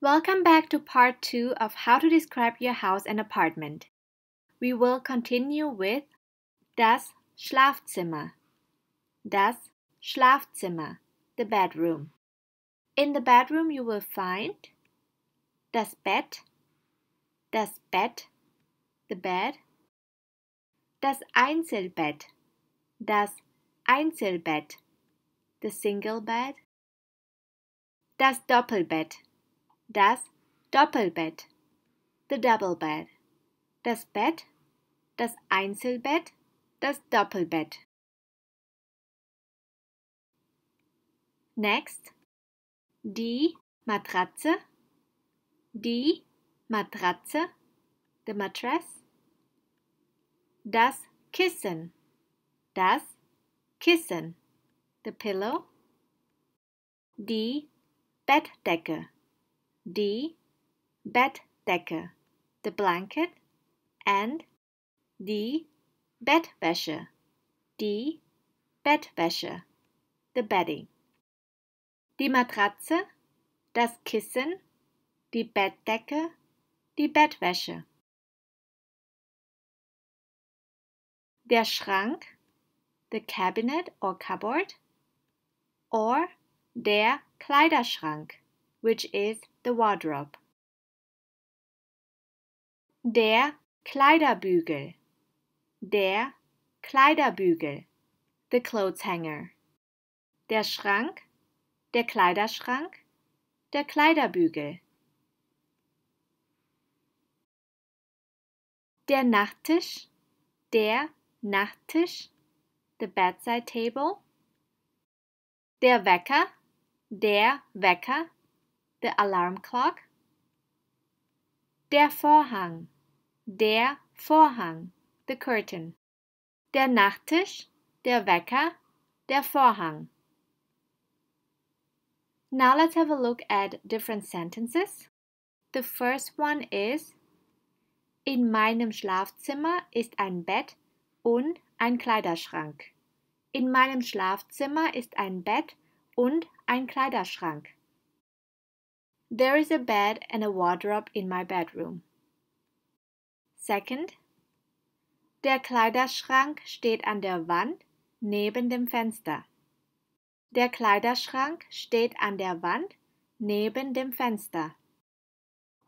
Welcome back to part 2 of how to describe your house and apartment. We will continue with das Schlafzimmer. Das Schlafzimmer, the bedroom. In the bedroom you will find das Bett, das Bett, the bed, das Einzelbett, das Einzelbett, the single bed, das Doppelbett, das Doppelbett, the double bed, das Bett, das Einzelbett, das Doppelbett. Next, die Matratze, die Matratze, the mattress, das Kissen, das Kissen, the pillow, die Bettdecke, die Bettdecke, the blanket, and die Bettwäsche, die Bettwäsche, the bedding. Die Matratze, das Kissen, die Bettdecke, die Bettwäsche. Der Schrank, the cabinet or cupboard, or der Kleiderschrank, which is the wardrobe. Der Kleiderbügel, der Kleiderbügel, the clothes hanger. Der Schrank, der Kleiderschrank, der Kleiderbügel. Der Nachttisch, der Nachttisch, the bedside table. Der Wecker, der Wecker, the alarm clock. Der Vorhang, der Vorhang, the curtain. Der Nachttisch, der Wecker, der Vorhang. Now let's have a look at different sentences. The first one is In meinem Schlafzimmer ist ein Bett und ein Kleiderschrank. In meinem Schlafzimmer ist ein Bett und ein Kleiderschrank. There is a bed and a wardrobe in my bedroom. Second, der Kleiderschrank steht an der Wand neben dem Fenster. Der Kleiderschrank steht an der Wand neben dem Fenster.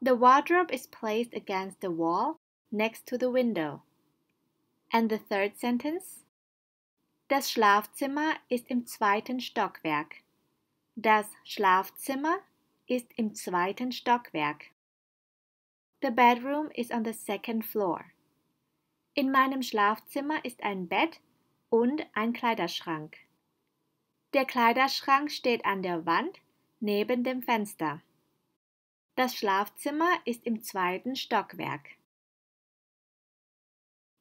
The wardrobe is placed against the wall next to the window. And the third sentence? Das Schlafzimmer ist im zweiten Stockwerk. Das Schlafzimmer ist im zweiten Stockwerk. The bedroom is on the second floor. In meinem Schlafzimmer ist ein Bett und ein Kleiderschrank. Der Kleiderschrank steht an der Wand neben dem Fenster. Das Schlafzimmer ist im zweiten Stockwerk.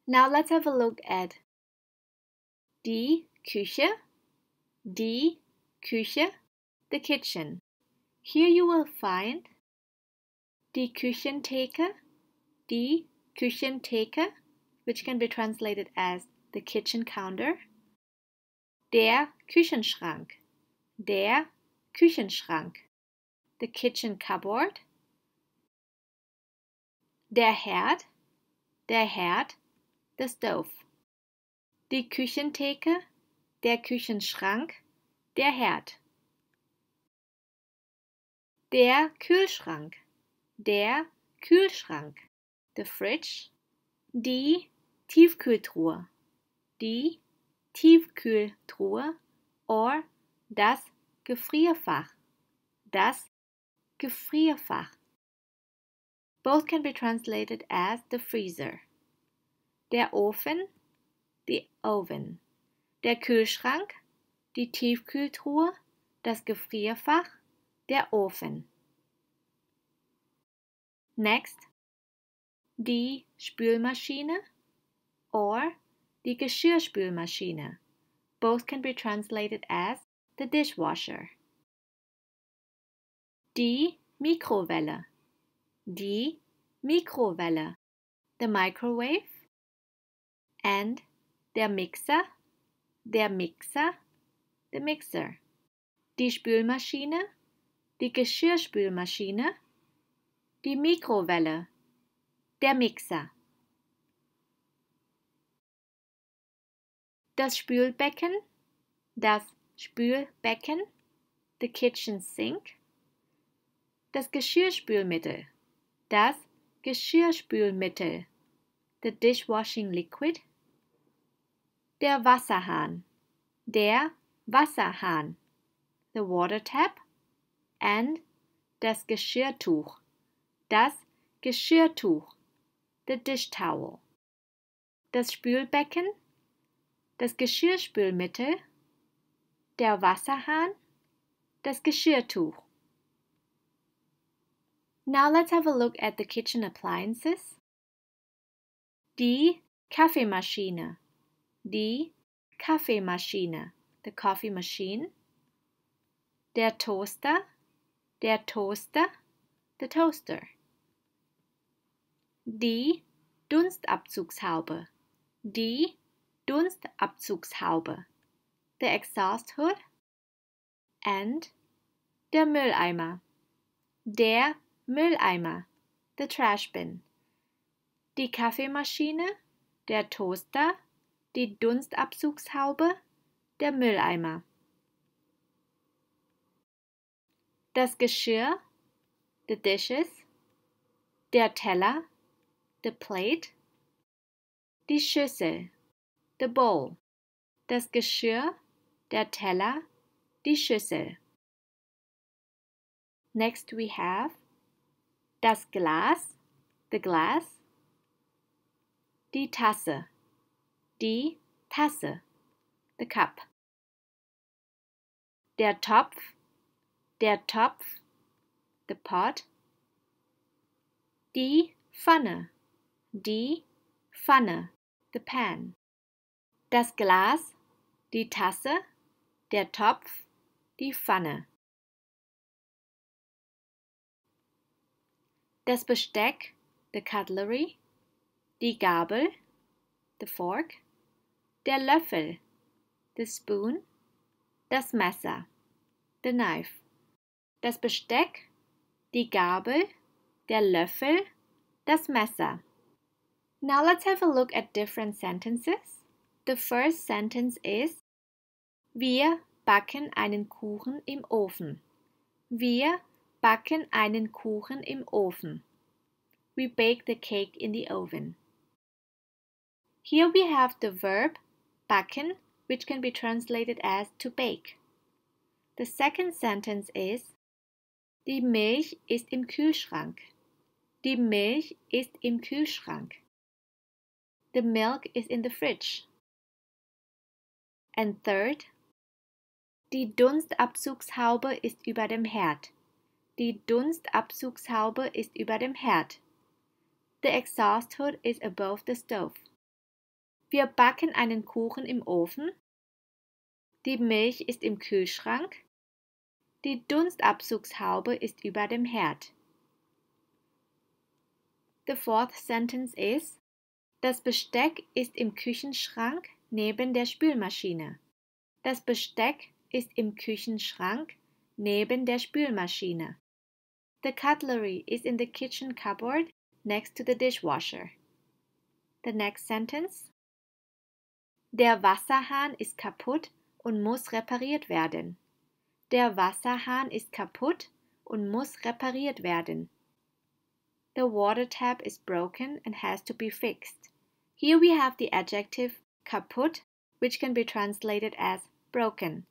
Now let's have a look at die Küche, die Küche, the kitchen. Here you will find die Küchentheke, die Küchentheke, which can be translated as the kitchen counter, der Küchenschrank, der Küchenschrank, the kitchen cupboard, der Herd, der Herd, the stove. Die Küchentheke, der Küchenschrank, der Herd. Der Kühlschrank, der Kühlschrank, the fridge. Die Tiefkühltruhe, die Tiefkühltruhe or das Gefrierfach, das Gefrierfach. Both can be translated as the freezer. Der Ofen, the oven. Der Kühlschrank, die Tiefkühltruhe, das Gefrierfach, der Ofen. Next, die Spülmaschine or die Geschirrspülmaschine. Both can be translated as the dishwasher. Die Mikrowelle. Die Mikrowelle. The microwave. And der Mixer. Der Mixer. The mixer. Die Spülmaschine. Die Geschirrspülmaschine. Die Mikrowelle, der Mixer. Das Spülbecken, das Spülbecken, the kitchen sink. Das Geschirrspülmittel, das Geschirrspülmittel, the dishwashing liquid. Der Wasserhahn, der Wasserhahn, the water tap. And das Geschirrtuch, das Geschirrtuch, the dish towel. Das Spülbecken, das Geschirrspülmittel, der Wasserhahn, das Geschirrtuch. Now let's have a look at the kitchen appliances. Die Kaffeemaschine, die Kaffeemaschine, the coffee machine. Der Toaster, der Toaster, the toaster. Die Dunstabzugshaube, die Dunstabzugshaube, the exhaust hood. And der Mülleimer, der Mülleimer, the trash bin. Die Kaffeemaschine, der Toaster, die Dunstabzugshaube, der Mülleimer. Das Geschirr, the dishes, der Teller, the plate, die Schüssel, the bowl, das Geschirr, der Teller, die Schüssel. Next we have das Glas, the glass, die Tasse, die Tasse, the cup. Der Topf, der Topf, the pot. Die Pfanne, die Pfanne, the pan. Das Glas, die Tasse, der Topf, die Pfanne. Das Besteck, the cutlery. Die Gabel, the fork. Der Löffel, the spoon. Das Messer, the knife. Das Besteck, die Gabel, der Löffel, das Messer. Now let's have a look at different sentences. The first sentence is Wir backen einen Kuchen im Ofen. Wir backen einen Kuchen im Ofen. We bake the cake in the oven. Here we have the verb backen, which can be translated as to bake. The second sentence is Die Milch ist im Kühlschrank. Die Milch ist im Kühlschrank. The milk is in the fridge. And third, die Dunstabzugshaube ist über dem Herd. Die Dunstabzugshaube ist über dem Herd. The exhaust hood is above the stove. Wir backen einen Kuchen im Ofen. Die Milch ist im Kühlschrank. Die Dunstabzugshaube ist über dem Herd. The fourth sentence is Das Besteck ist im Küchenschrank neben der Spülmaschine. Das Besteck ist im Küchenschrank neben der Spülmaschine. The cutlery is in the kitchen cupboard next to the dishwasher. The next sentence. Der Wasserhahn ist kaputt und muss repariert werden. Der Wasserhahn ist kaputt und muss repariert werden. The water tap is broken and has to be fixed. Here we have the adjective kaputt, which can be translated as broken,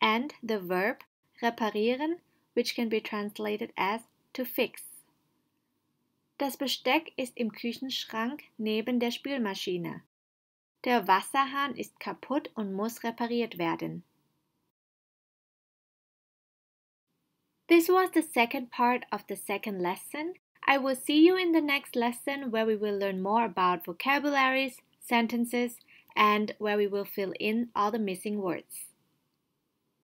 and the verb reparieren, which can be translated as to fix. Das Besteck ist im Küchenschrank neben der Spülmaschine. Der Wasserhahn ist kaputt und muss repariert werden. This was the second part of the second lesson. I will see you in the next lesson where we will learn more about vocabularies, sentences, and where we will fill in all the missing words.